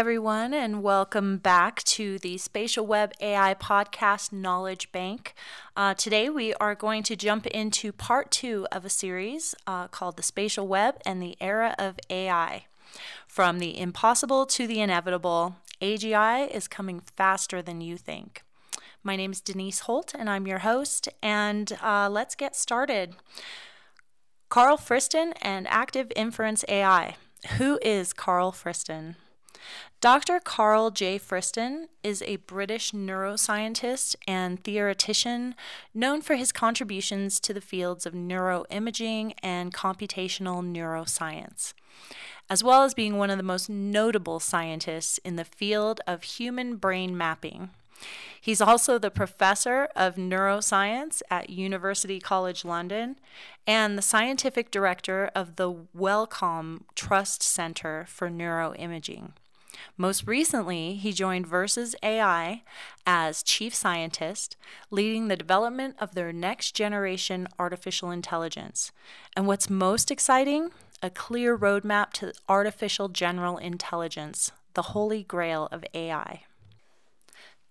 everyone, and welcome back to the Spatial Web AI Podcast Knowledge Bank. Uh, today, we are going to jump into part two of a series uh, called The Spatial Web and the Era of AI. From the impossible to the inevitable, AGI is coming faster than you think. My name is Denise Holt, and I'm your host, and uh, let's get started. Karl Friston and Active Inference AI. Who is Karl Friston? Dr. Karl J. Friston is a British neuroscientist and theoretician known for his contributions to the fields of neuroimaging and computational neuroscience, as well as being one of the most notable scientists in the field of human brain mapping. He's also the professor of neuroscience at University College London and the scientific director of the Wellcome Trust Center for Neuroimaging. Most recently, he joined Verses AI as chief scientist, leading the development of their next generation artificial intelligence. And what's most exciting? A clear roadmap to artificial general intelligence, the holy grail of AI.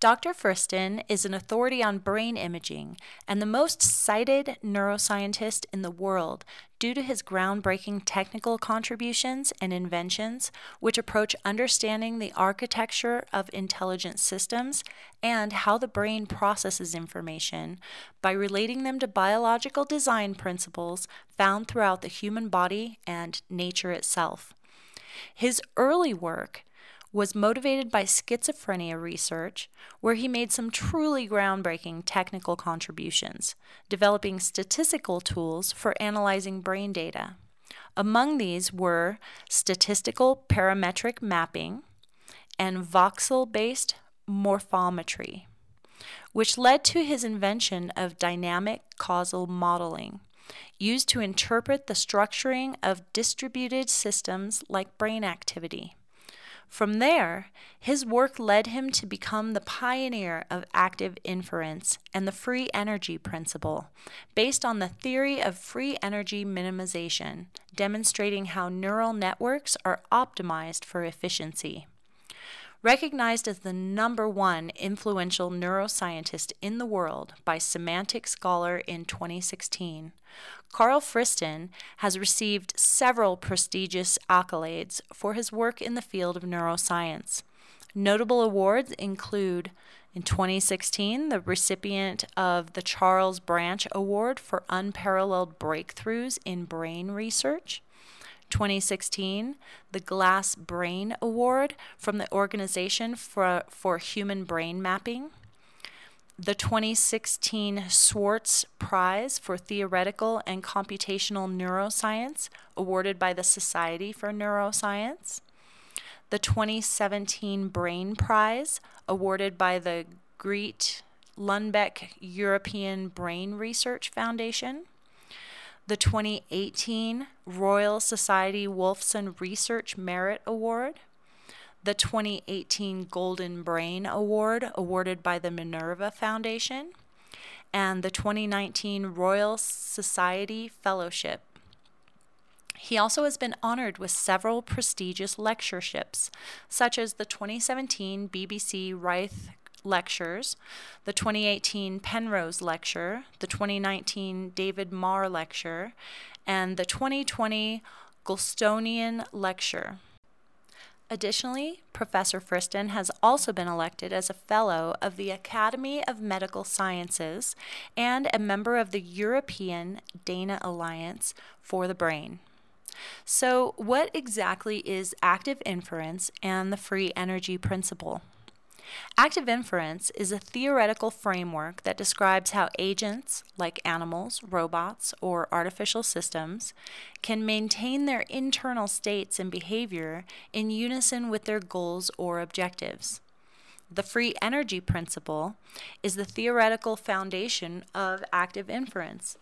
Dr. Friston is an authority on brain imaging and the most cited neuroscientist in the world due to his groundbreaking technical contributions and inventions, which approach understanding the architecture of intelligent systems and how the brain processes information by relating them to biological design principles found throughout the human body and nature itself. His early work was motivated by schizophrenia research, where he made some truly groundbreaking technical contributions, developing statistical tools for analyzing brain data. Among these were statistical parametric mapping and voxel based morphometry, which led to his invention of dynamic causal modeling. Used to interpret the structuring of distributed systems like brain activity. From there, his work led him to become the pioneer of active inference and the free energy principle, based on the theory of free energy minimization, demonstrating how neural networks are optimized for efficiency. Recognized as the number one influential neuroscientist in the world by Semantic Scholar in 2016, Karl Friston has received several prestigious accolades for his work in the field of neuroscience. Notable awards include in 2016, the recipient of the Charles Branch Award for Unparalleled Breakthroughs in Brain Research. 2016, the Glass Brain Award from the Organization for, for Human Brain Mapping. The 2016 Schwartz Prize for Theoretical and Computational Neuroscience, awarded by the Society for Neuroscience. The 2017 Brain Prize, awarded by the Grete Lundbeck European Brain Research Foundation the 2018 Royal Society Wolfson Research Merit Award, the 2018 Golden Brain Award awarded by the Minerva Foundation, and the 2019 Royal Society Fellowship. He also has been honored with several prestigious lectureships, such as the 2017 BBC Reith lectures, the 2018 Penrose lecture, the 2019 David Marr lecture, and the 2020 Goulstonian lecture. Additionally, Professor Friston has also been elected as a Fellow of the Academy of Medical Sciences and a member of the European Dana Alliance for the Brain. So, what exactly is active inference and the free energy principle? Active inference is a theoretical framework that describes how agents, like animals, robots, or artificial systems, can maintain their internal states and behavior in unison with their goals or objectives. The free energy principle is the theoretical foundation of active inference.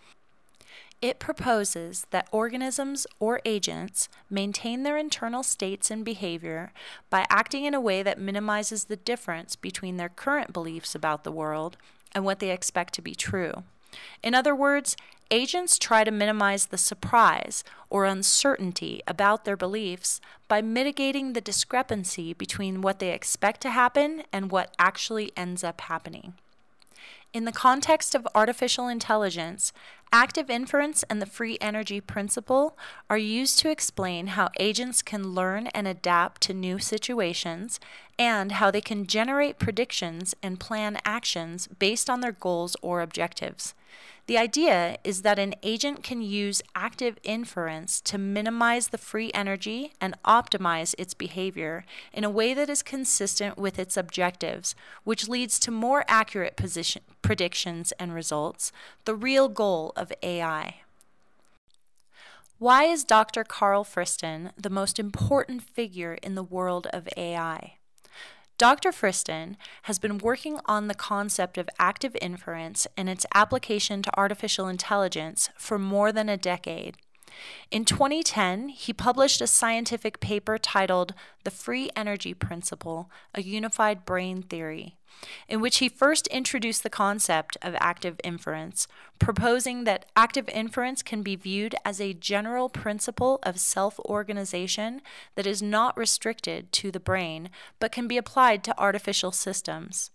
It proposes that organisms or agents maintain their internal states and behavior by acting in a way that minimizes the difference between their current beliefs about the world and what they expect to be true, In other words, agents try to minimize the surprise or uncertainty about their beliefs by mitigating the discrepancy between what they expect to happen and what actually ends up happening. In the context of artificial intelligence, active inference and the free energy principle are used to explain how agents can learn and adapt to new situations and how they can generate predictions and plan actions based on their goals or objectives. The idea is that an agent can use active inference to minimize the free energy and optimize its behavior in a way that is consistent with its objectives, which leads to more accurate position, predictions and results, the real goal of AI. Why is Dr. Karl Friston the most important figure in the world of AI? Dr. Friston has been working on the concept of active inference and its application to artificial intelligence for more than a decade. In 2010, he published a scientific paper titled The Free Energy Principle A Unified Brain Theory in which he first introduced the concept of active inference, proposing that active inference can be viewed as a general principle of self organization that is not restricted to the brain but can be applied to artificial systems.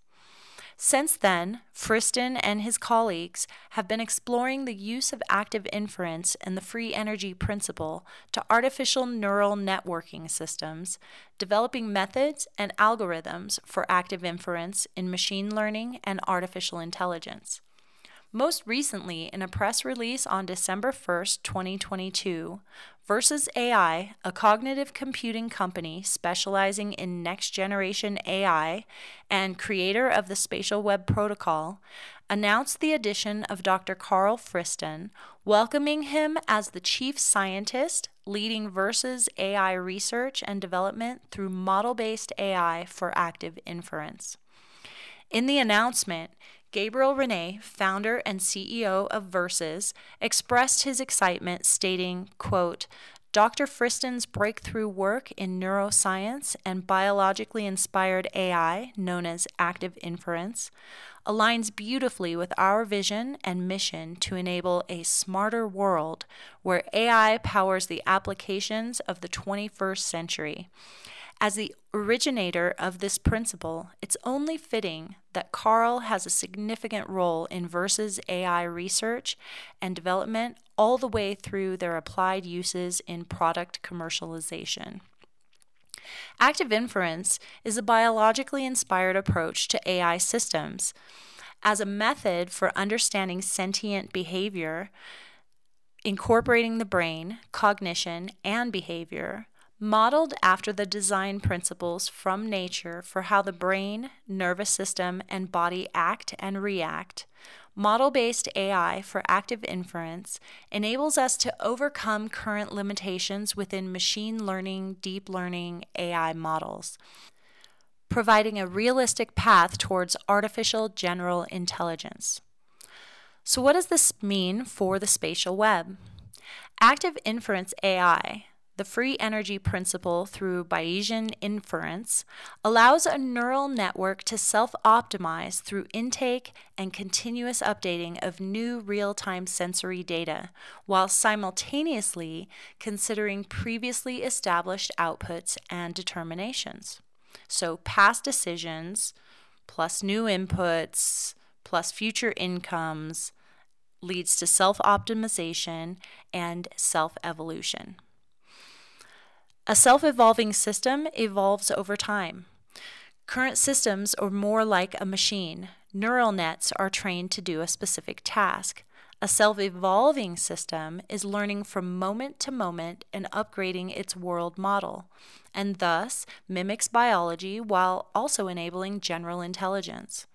Since then, Friston and his colleagues have been exploring the use of active inference and the free energy principle to artificial neural networking systems, developing methods and algorithms for active inference in machine learning and artificial intelligence. Most recently, in a press release on December 1, 2022, Verses AI, a cognitive computing company specializing in next generation AI and creator of the Spatial Web Protocol, announced the addition of Dr. Karl Friston, welcoming him as the chief scientist leading Verses AI research and development through model based AI for active inference. In the announcement, Gabriel Rene, founder and CEO of Verses, expressed his excitement, stating, quote, Dr. Friston's breakthrough work in neuroscience and biologically inspired AI, known as active inference, aligns beautifully with our vision and mission to enable a smarter world where AI powers the applications of the 21st century. As the originator of this principle, it's only fitting that Karl has a significant role in Verses AI research and development all the way through their applied uses in product commercialization. Active inference is a biologically inspired approach to AI systems. As a method for understanding sentient behavior, incorporating the brain, cognition, and behavior, modeled after the design principles from nature for how the brain, nervous system, and body act and react, model based AI for active inference enables us to overcome current limitations within machine learning, deep learning AI models, providing a realistic path towards artificial general intelligence. So, what does this mean for the spatial web? Active inference AI the free energy principle through Bayesian inference allows a neural network to self optimize through intake and continuous updating of new real time sensory data, while simultaneously considering previously established outputs and determinations. So, past decisions plus new inputs plus future incomes leads to self optimization and self evolution. A self evolving system evolves over time. Current systems are more like a machine. Neural nets are trained to do a specific task. A self evolving system is learning from moment to moment and upgrading its world model, and thus mimics biology while also enabling general intelligence.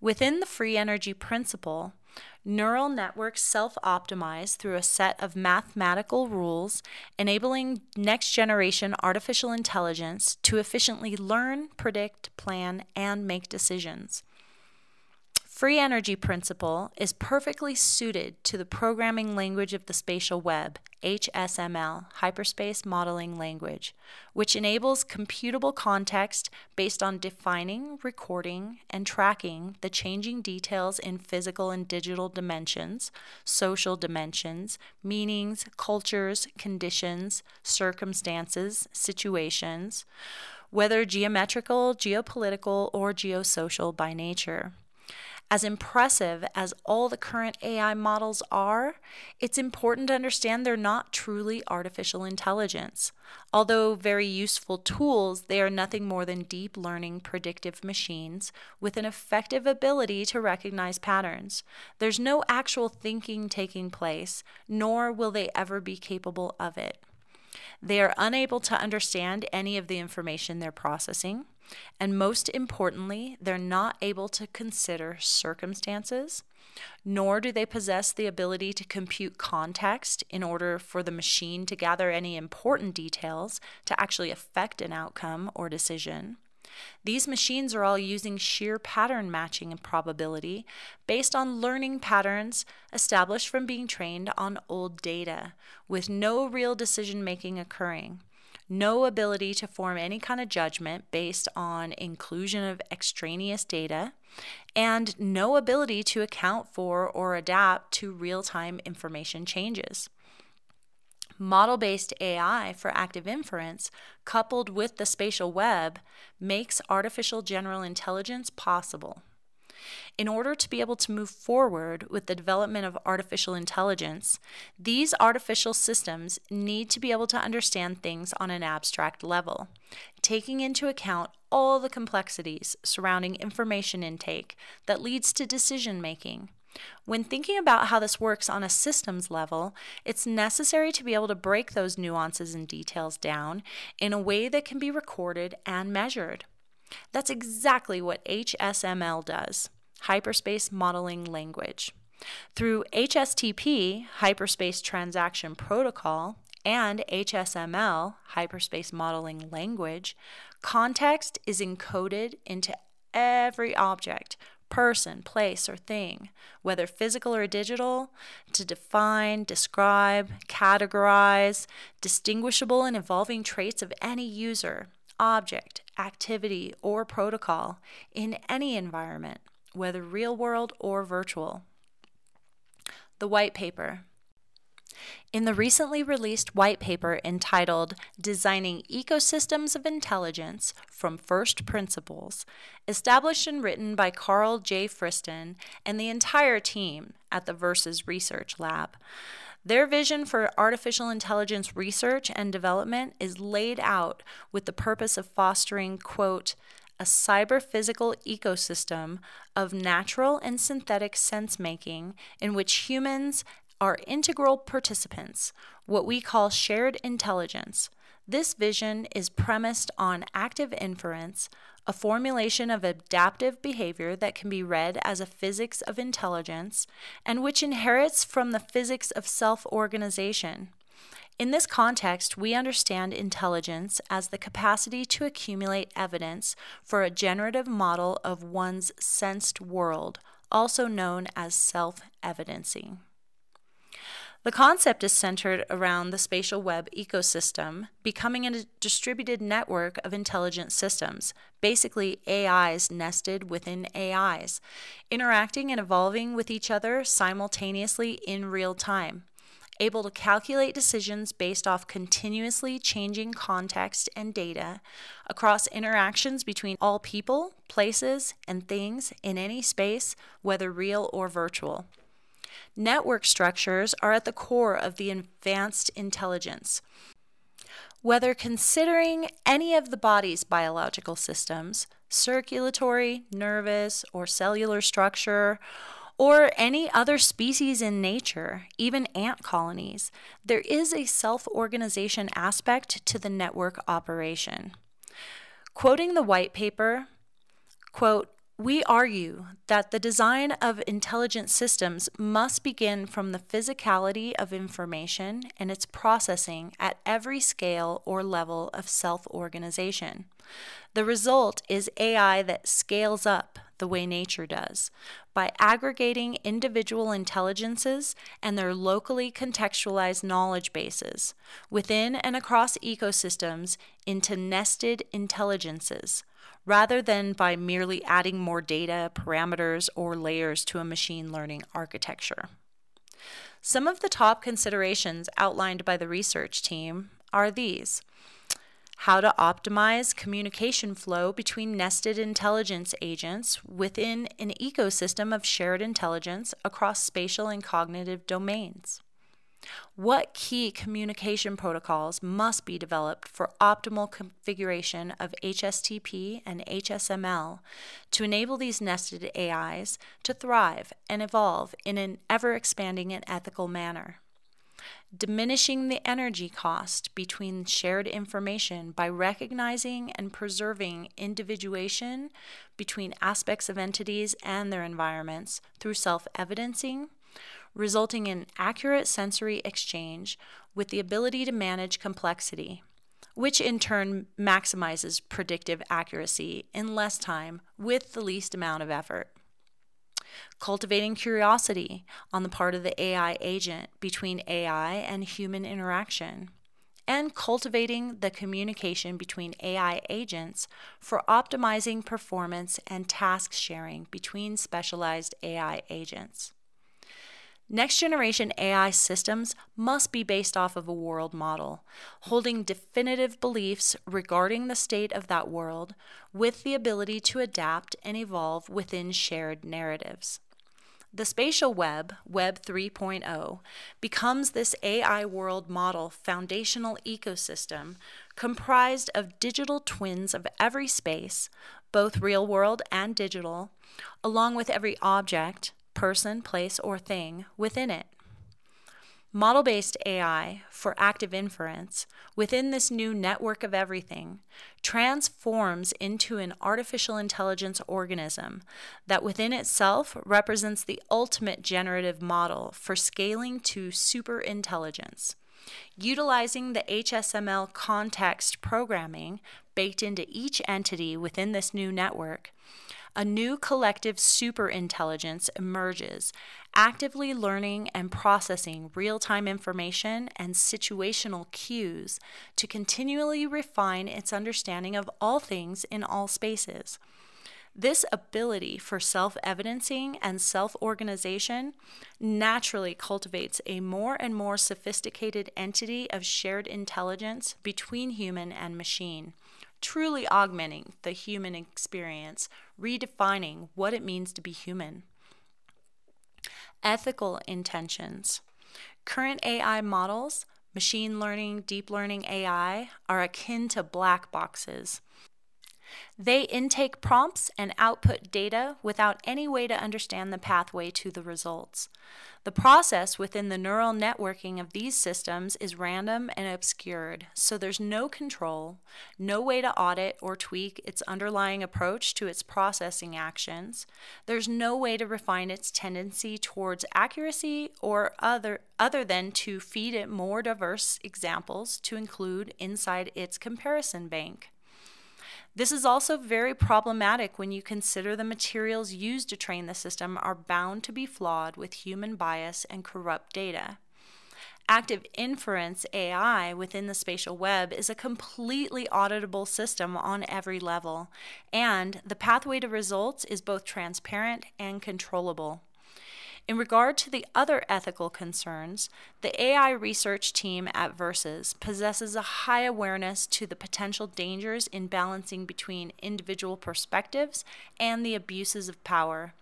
Within the free energy principle, Neural networks self optimize through a set of mathematical rules, enabling next generation artificial intelligence to efficiently learn, predict, plan, and make decisions. Free energy principle is perfectly suited to the programming language of the spatial web, HSML, Hyperspace Modeling Language, which enables computable context based on defining, recording, and tracking the changing details in physical and digital dimensions, social dimensions, meanings, cultures, conditions, circumstances, situations, whether geometrical, geopolitical, or geosocial by nature. As impressive as all the current AI models are, it's important to understand they're not truly artificial intelligence. Although very useful tools, they are nothing more than deep learning predictive machines with an effective ability to recognize patterns. There's no actual thinking taking place, nor will they ever be capable of it. They are unable to understand any of the information they're processing. And most importantly, they're not able to consider circumstances, nor do they possess the ability to compute context in order for the machine to gather any important details to actually affect an outcome or decision. These machines are all using sheer pattern matching and probability based on learning patterns established from being trained on old data, with no real decision making occurring no ability to form any kind of judgment based on inclusion of extraneous data, and no ability to account for or adapt to real time information changes. Model based AI for active inference, coupled with the spatial web, makes artificial general intelligence possible. In order to be able to move forward with the development of artificial intelligence, these artificial systems need to be able to understand things on an abstract level, taking into account all the complexities surrounding information intake that leads to decision making. When thinking about how this works on a systems level, it's necessary to be able to break those nuances and details down in a way that can be recorded and measured. That's exactly what HSML does hyperspace modeling language. Through HSTP, Hyperspace Transaction Protocol, and HSML, Hyperspace Modeling Language, context is encoded into every object, person, place, or thing, whether physical or digital, to define, describe, categorize distinguishable and evolving traits of any user, object, activity, or protocol in any environment whether real world or virtual. The White Paper. In the recently released white paper entitled Designing Ecosystems of Intelligence from First Principles, established and written by Karl J. Friston and the entire team at the Verses Research Lab, their vision for artificial intelligence research and development is laid out with the purpose of fostering, quote, a cyber physical ecosystem of natural and synthetic sense making in which humans are integral participants, what we call shared intelligence. This vision is premised on active inference, a formulation of adaptive behavior that can be read as a physics of intelligence, and which inherits from the physics of self organization. In this context, we understand intelligence as the capacity to accumulate evidence for a generative model of one's sensed world, also known as self evidencing. The concept is centered around the spatial web ecosystem becoming a distributed network of intelligent systems, basically AIs nested within AIs, interacting and evolving with each other simultaneously in real time able to calculate decisions based off continuously changing context and data across interactions between all people, places, and things in any space, whether real or virtual. Network structures are at the core of the advanced intelligence. Whether considering any of the body's biological systems, circulatory, nervous, or cellular structure, or any other species in nature, even ant colonies, there is a self organization aspect to the network operation. Quoting the white paper, quote, we argue that the design of intelligent systems must begin from the physicality of information and its processing at every scale or level of self organization. The result is AI that scales up the way nature does, by aggregating individual intelligences and their locally contextualized knowledge bases within and across ecosystems into nested intelligences, rather than by merely adding more data, parameters, or layers to a machine learning architecture. Some of the top considerations outlined by the research team are these how to optimize communication flow between nested intelligence agents within an ecosystem of shared intelligence across spatial and cognitive domains. What key communication protocols must be developed for optimal configuration of HSTP and HSML to enable these nested AIs to thrive and evolve in an ever expanding and ethical manner? Diminishing the energy cost between shared information by recognizing and preserving individuation between aspects of entities and their environments through self evidencing, resulting in accurate sensory exchange with the ability to manage complexity, which in turn maximizes predictive accuracy in less time with the least amount of effort cultivating curiosity on the part of the AI agent between AI and human interaction, and cultivating the communication between AI agents for optimizing performance and task sharing between specialized AI agents. Next generation AI systems must be based off of a world model, holding definitive beliefs regarding the state of that world with the ability to adapt and evolve within shared narratives. The spatial web, Web 3.0, becomes this AI world model foundational ecosystem comprised of digital twins of every space, both real world and digital, along with every object, person, place, or thing within it. Model based AI for active inference within this new network of everything transforms into an artificial intelligence organism that within itself represents the ultimate generative model for scaling to super intelligence. Utilizing the HSML context programming baked into each entity within this new network, a new collective superintelligence emerges, actively learning and processing real time information and situational cues to continually refine its understanding of all things in all spaces. This ability for self evidencing and self organization naturally cultivates a more and more sophisticated entity of shared intelligence between human and machine truly augmenting the human experience, redefining what it means to be human. Ethical intentions. Current AI models, machine learning, deep learning AI, are akin to black boxes. They intake prompts and output data without any way to understand the pathway to the results. The process within the neural networking of these systems is random and obscured, so there's no control, no way to audit or tweak its underlying approach to its processing actions. There's no way to refine its tendency towards accuracy or other other than to feed it more diverse examples to include inside its comparison bank. This is also very problematic when you consider the materials used to train the system are bound to be flawed with human bias and corrupt data. Active inference AI within the spatial web is a completely auditable system on every level, and the pathway to results is both transparent and controllable. In regard to the other ethical concerns, the AI research team at Verses possesses a high awareness to the potential dangers in balancing between individual perspectives and the abuses of power,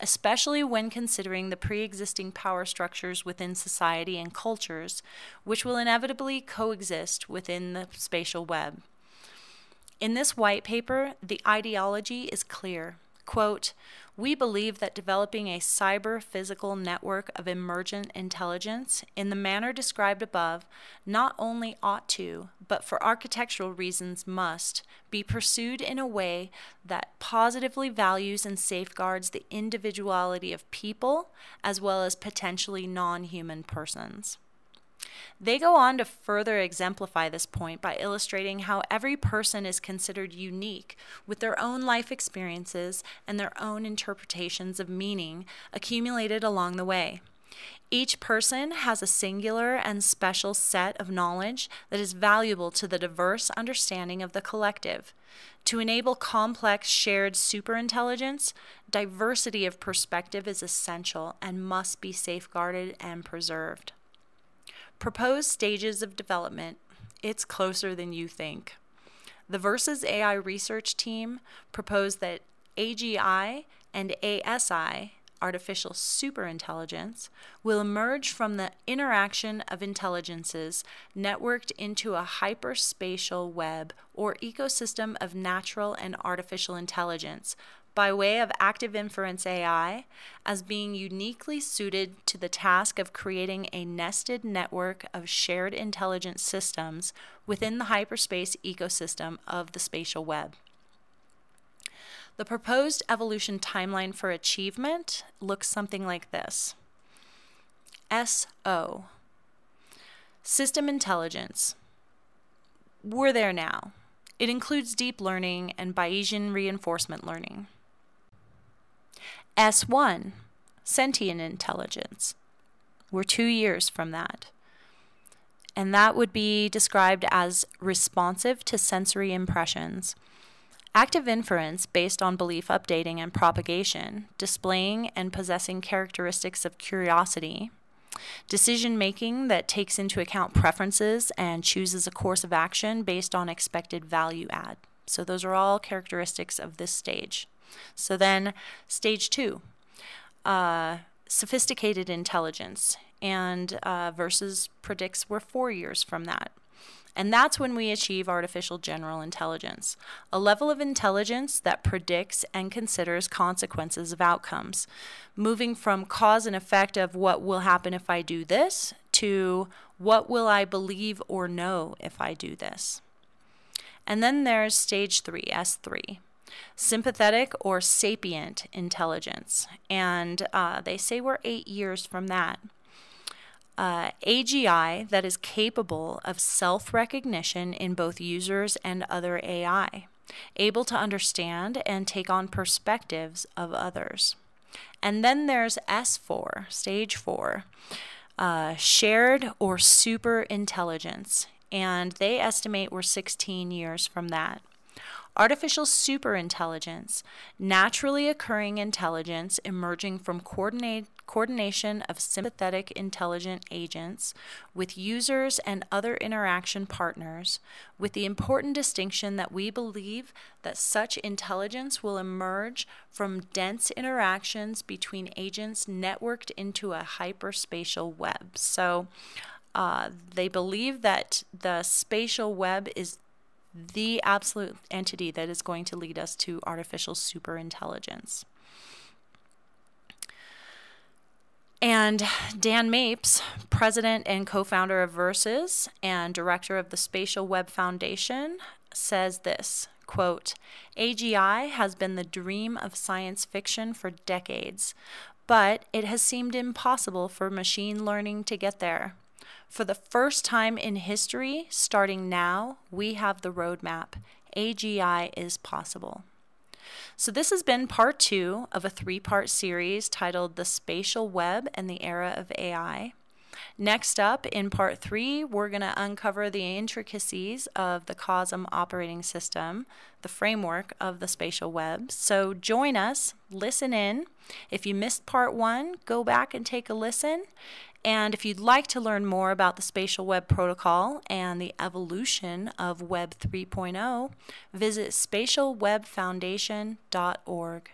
especially when considering the pre existing power structures within society and cultures, which will inevitably coexist within the spatial web. In this white paper, the ideology is clear. Quote, we believe that developing a cyber physical network of emergent intelligence in the manner described above not only ought to, but for architectural reasons must, be pursued in a way that positively values and safeguards the individuality of people as well as potentially non human persons. They go on to further exemplify this point by illustrating how every person is considered unique with their own life experiences and their own interpretations of meaning accumulated along the way. Each person has a singular and special set of knowledge that is valuable to the diverse understanding of the collective. To enable complex shared superintelligence, diversity of perspective is essential and must be safeguarded and preserved. Proposed stages of development. It's closer than you think. The Verses AI research team proposed that AGI and ASI artificial superintelligence will emerge from the interaction of intelligences networked into a hyperspatial web or ecosystem of natural and artificial intelligence by way of active inference AI as being uniquely suited to the task of creating a nested network of shared intelligence systems within the hyperspace ecosystem of the spatial web. The proposed evolution timeline for achievement looks something like this S0, System Intelligence. We're there now. It includes deep learning and Bayesian reinforcement learning. S1, Sentient Intelligence. We're two years from that. And that would be described as responsive to sensory impressions Active inference based on belief updating and propagation, displaying and possessing characteristics of curiosity, decision making that takes into account preferences and chooses a course of action based on expected value add. So, those are all characteristics of this stage. So, then stage two uh, sophisticated intelligence, and uh, Verses predicts we're four years from that. And that's when we achieve artificial general intelligence, a level of intelligence that predicts and considers consequences of outcomes, moving from cause and effect of what will happen if I do this to what will I believe or know if I do this. And then there's stage three, S3 sympathetic or sapient intelligence. And uh, they say we're eight years from that uh, AGI that is capable of self recognition in both users and other AI, able to understand and take on perspectives of others. And then there's S4, stage four, uh, shared or super intelligence. And they estimate we're 16 years from that. Artificial superintelligence, naturally occurring intelligence emerging from coordinate, coordination of sympathetic intelligent agents with users and other interaction partners, with the important distinction that we believe that such intelligence will emerge from dense interactions between agents networked into a hyperspatial web. So, uh, they believe that the spatial web is the absolute entity that is going to lead us to artificial superintelligence. And Dan Mapes, president and co founder of Verses and director of the Spatial Web Foundation, says this quote, AGI has been the dream of science fiction for decades, but it has seemed impossible for machine learning to get there. For the first time in history, starting now, we have the roadmap. AGI is possible. So, this has been part two of a three part series titled The Spatial Web and the Era of AI. Next up, in part three, we're going to uncover the intricacies of the KOSM operating system, the framework of the spatial web. So join us, listen in. If you missed part one, go back and take a listen. And if you'd like to learn more about the Spatial Web Protocol and the evolution of Web 3.0, visit spatialwebfoundation.org.